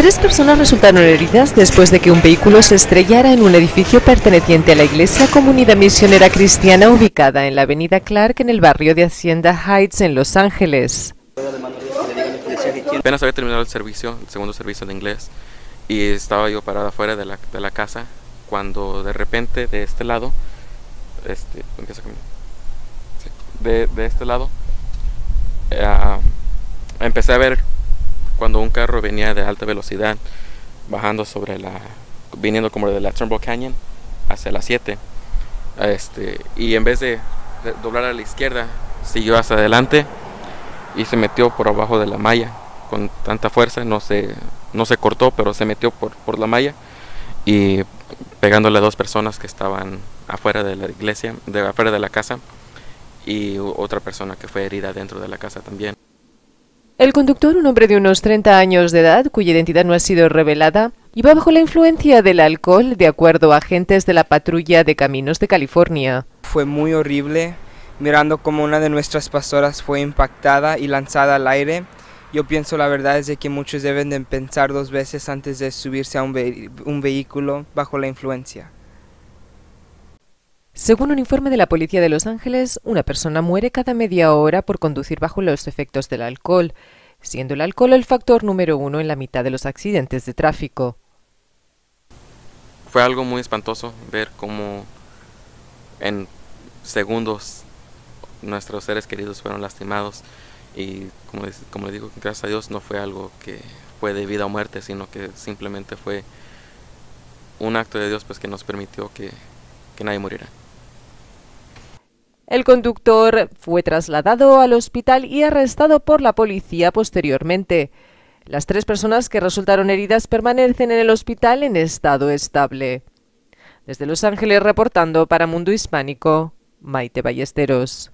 Tres personas resultaron heridas después de que un vehículo se estrellara en un edificio perteneciente a la Iglesia Comunidad Misionera Cristiana ubicada en la avenida Clark en el barrio de Hacienda Heights en Los Ángeles. Apenas había terminado el servicio, el segundo servicio de inglés, y estaba yo parado afuera de la, de la casa cuando de repente de este lado, este, a caminar. De, de este lado, eh, empecé a ver cuando un carro venía de alta velocidad bajando sobre la viniendo como de la Turnbull Canyon hacia la 7 este y en vez de, doblar a la izquierda siguió hacia adelante y se metió por abajo de la malla con tanta fuerza no se no se cortó pero se metió por, por la malla y pegándole a dos personas que estaban afuera de la iglesia de afuera de la casa y otra persona que fue herida dentro de la casa también el conductor, un hombre de unos 30 años de edad, cuya identidad no ha sido revelada, iba bajo la influencia del alcohol, de acuerdo a agentes de la patrulla de caminos de California. Fue muy horrible, mirando como una de nuestras pastoras fue impactada y lanzada al aire. Yo pienso la verdad es de que muchos deben de pensar dos veces antes de subirse a un vehículo bajo la influencia. Según un informe de la Policía de Los Ángeles, una persona muere cada media hora por conducir bajo los efectos del alcohol, siendo el alcohol el factor número uno en la mitad de los accidentes de tráfico. Fue algo muy espantoso ver cómo en segundos nuestros seres queridos fueron lastimados y como, le digo, gracias a Dios no fue algo que fue de vida o muerte, sino que simplemente fue un acto de Dios pues que nos permitió que, que nadie muriera. El conductor fue trasladado al hospital y arrestado por la policía posteriormente. Las tres personas que resultaron heridas permanecen en el hospital en estado estable. Desde Los Ángeles reportando para Mundo Hispánico, Maite Ballesteros.